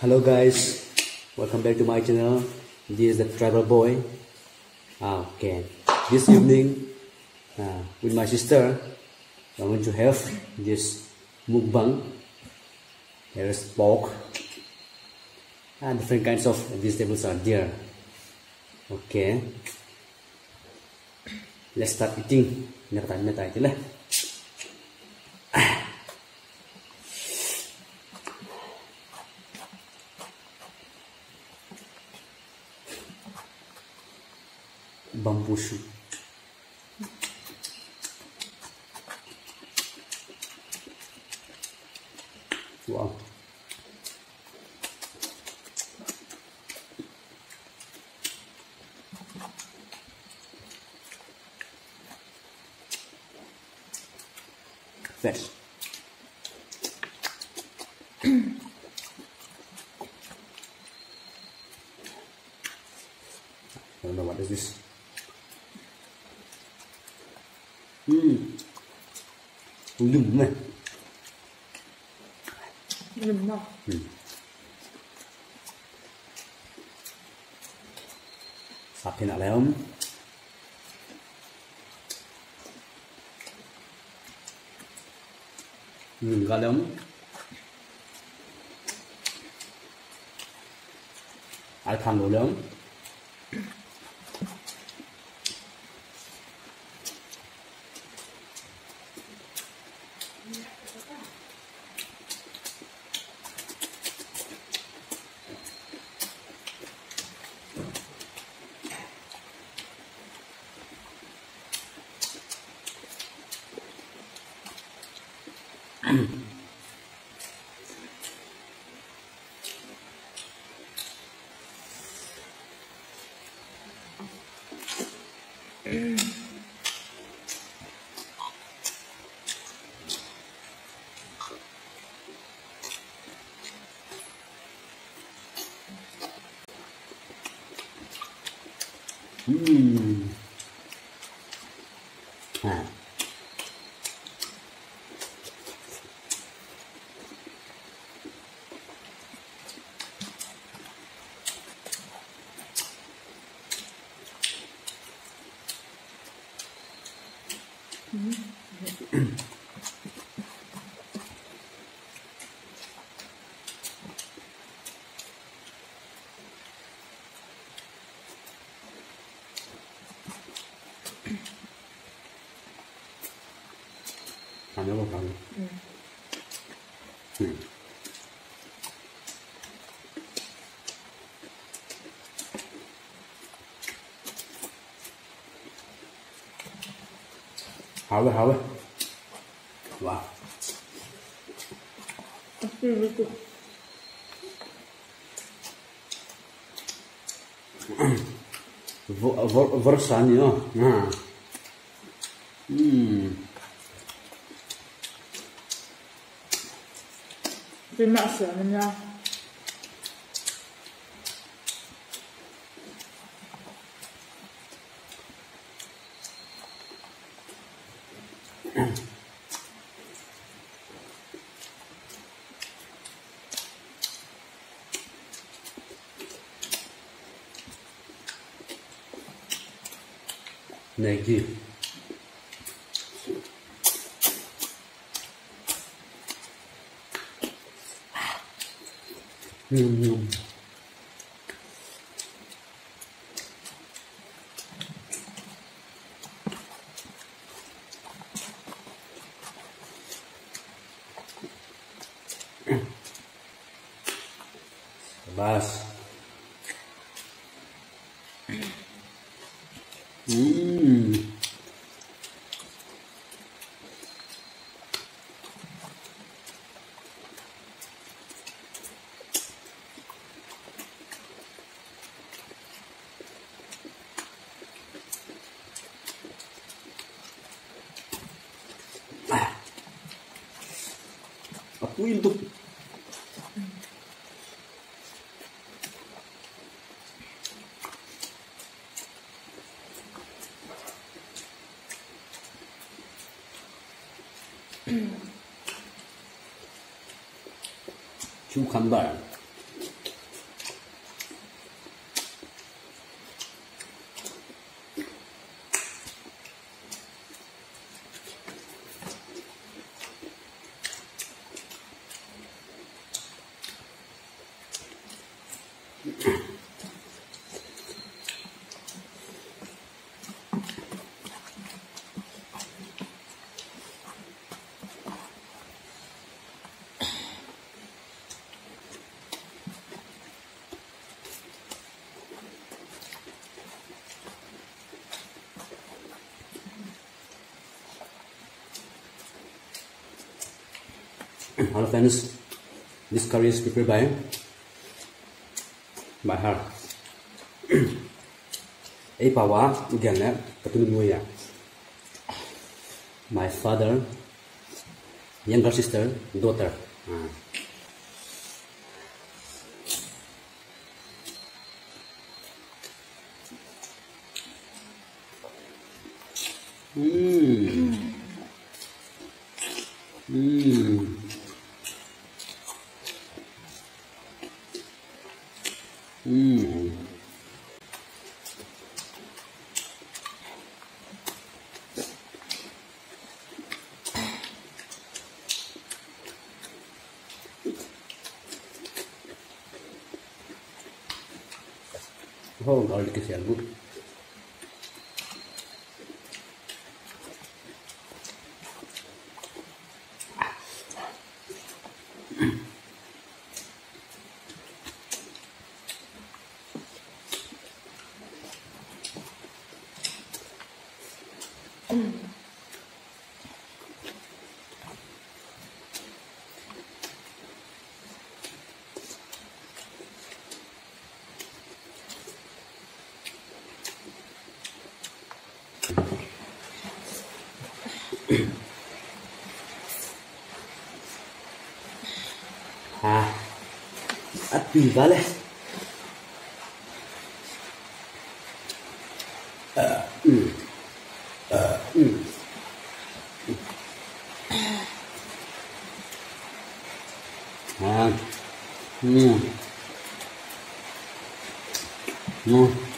Hello guys, welcome back to my channel. This is the travel boy. Ah, okay, this evening uh, with my sister, I'm going to have this mukbang. There is pork and different kinds of vegetables are there. Okay, let's start eating. Shoot. Wow. Fresh. I don't know what is this. Ừ. Lùm này. Lùm nào? Ừ. Sắp thế nào đấy không? Lùm ra lắm. không? Ai thằng đồ đấy không? うん。 안 해볼까? 응. 응. hảo rồi, hảo rồi. Wow. Đi đi đi Vor, vor, vorsani, No? Đi sửa mình ra Ням-ням. Más. 우일도. 중간발. All of this, this curry is prepared by by her. ไอ้ป่าวะอีกอย่างนะกระตุ้นมวยอ่ะ ya. my father younger sister daughter ah. Hmm. Hmm. हो गाउल्ड के सेल्बुट 啊啊比完了呃嗯呃嗯嗯嗯嗯嗯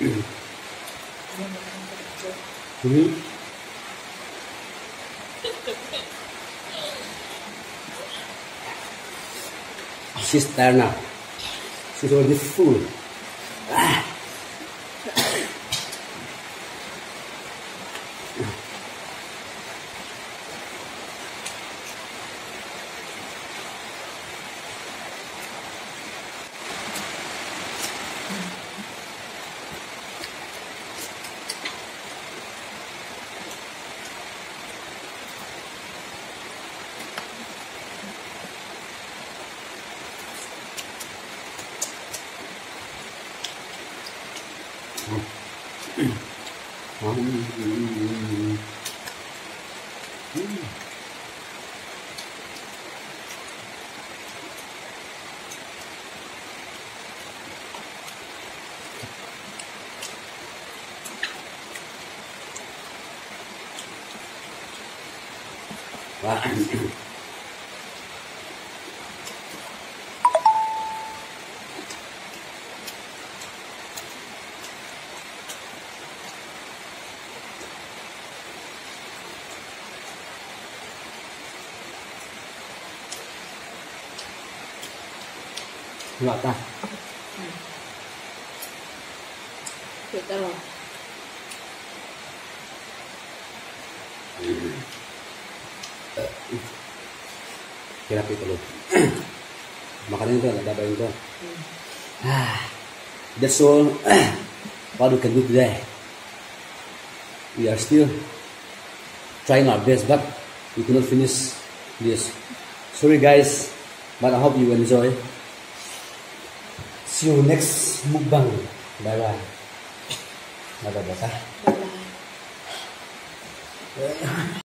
Mhm. She's tired now. She's already full. 哇。Enggak à Kita ta rồi Kira itu loh makanya itu ada bayang tuh Ah, Desul Waduh gendut deh We are still trying our best but we cannot finish this. Sorry guys, but I hope you enjoy. See you next mukbang. Bye-bye. Nagabasa. Bye-bye.